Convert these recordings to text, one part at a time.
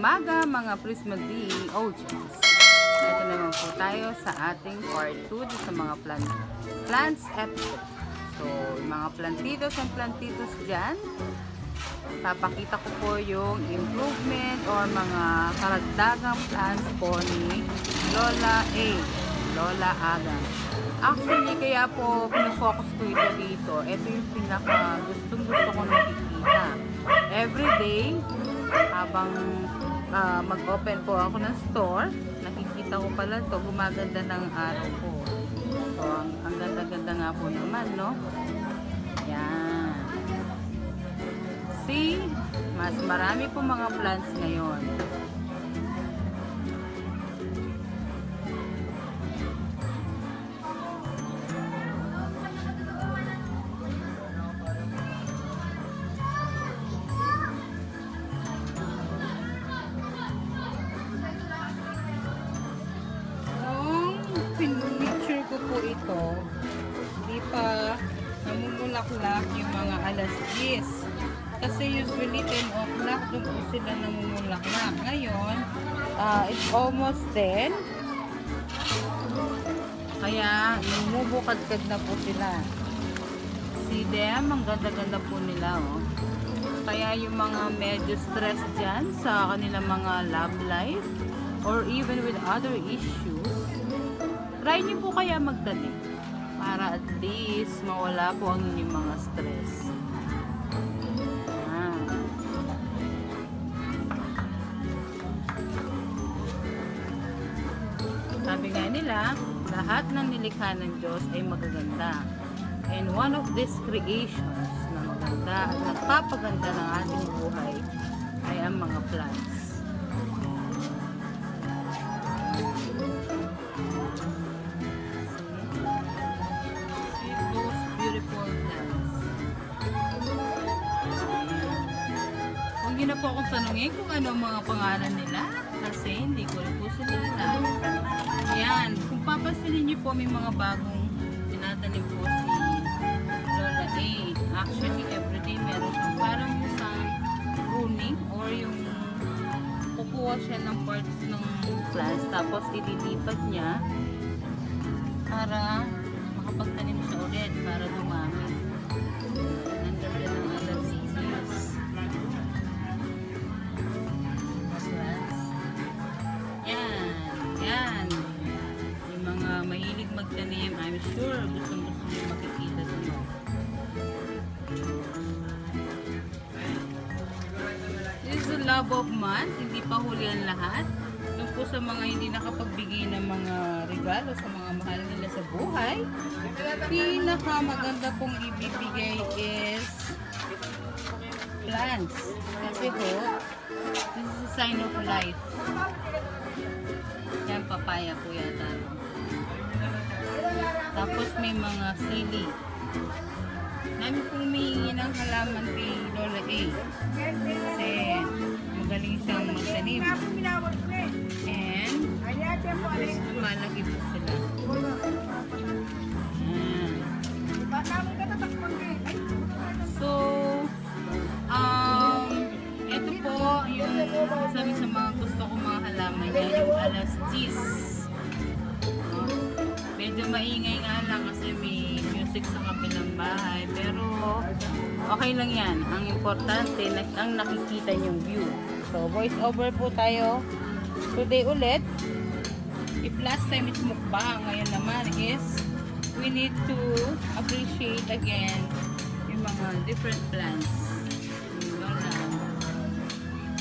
umaga mga Prisma D OGs. Ito naman po tayo sa ating part 2 sa mga plant, plants episode. So, mga plantitos and plantitos dyan, papakita ko po yung improvement or mga karagdagang plans po ni Lola A. Lola Aga. Actually, kaya po pinafocus ko ito dito. Ito yung pinaka gustong gusto ko nakikita. Every day, habang uh, mag-open po ako ng store, nakikita ko pala to gumaganda ng araw ko. So, ang, ang ganda-ganda nga po naman, no? Yan. See? Mas marami po mga plants ngayon. Namumulaklak yung mga alas 10. Kasi usually 10 o'clock doon po sila namumulaklak. Ngayon, ah, it's almost 10. Kaya, lumubukad-kad na po sila. See them? Ang ganda-ganda po nila, oh. Kaya yung mga medyo stress dyan sa kanilang mga love life or even with other issues, try nyo po kaya magtanim para at least mawala po ang inyong mga stress. Ah. Sabi nga nila, lahat ng nilikha ng Diyos ay magaganda. And one of these creations na maganda at nagpapaganda ng ating buhay ay ang mga plants. Na po akong tanungin kung ano ang mga pangalan nila kasi hindi ko rin po sila alam. Yan, kung papasilin niyo po may mga bagong tinatanim po si Lola A. Actually, everyday meron siyang parang isang pruning or yung kukuha siya ng parts ng plants tapos ililipat niya para makapagtanim siya ulit para dumami. Ang ganda love of month, hindi pa huli ang lahat. Doon po sa mga hindi nakapagbigay ng mga regalo sa mga mahal nila sa buhay, pinaka maganda pong ibibigay is plants. Kasi po, this is a sign of life. Yan, papaya po yata. Tapos may mga sili. Namin pong humihingi ng halaman kay Lola A. Kasi magaling siyang magtanim. And malaki po sila. Yan. So, um, ito po yung sabi sa mga gusto kong mga halaman niya, yung alas 10. No? Medyo maingay nga lang kasi may music sa kabilang bahay. Pero, okay lang yan. Ang importante, ang nakikita yung view. So, voice over po tayo. Today ulit, if last time is mukbang, ngayon naman is we need to appreciate again yung mga different plants.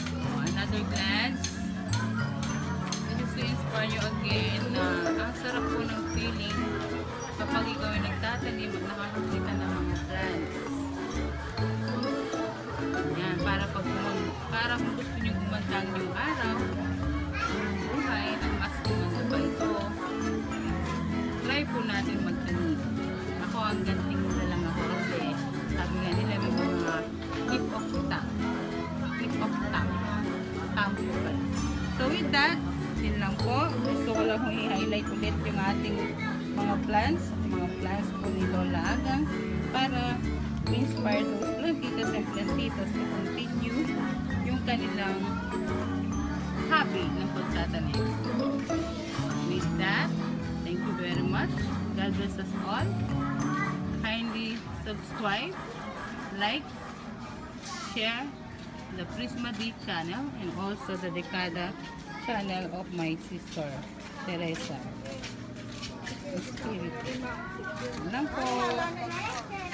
So, another glance. Is to inspire you again na ang sarap po ng feeling kapag ikaw ay nagtatanim at nakakakita ng mga plants. Yan, para pag para kung gusto nyo gumanda ang inyong araw, yung buhay, ang mas gumanda pa ito, try po natin magtanim. Ako, ang ganting na lang ako kasi sabi nga nila may mga tip of tongue. Tip of tongue. Tongue. So with that, yun lang po. Gusto ko lang i-highlight ulit yung ating mga plants, mga plants po ni Lola Agang para inspire those plantitas and plantitas to continue yung kanilang hobby ng pagtatanim. With that, thank you very much. God bless us all. Kindly subscribe, like, share the Prisma D channel and also the Decada channel of my sister, Teresa. Lang po.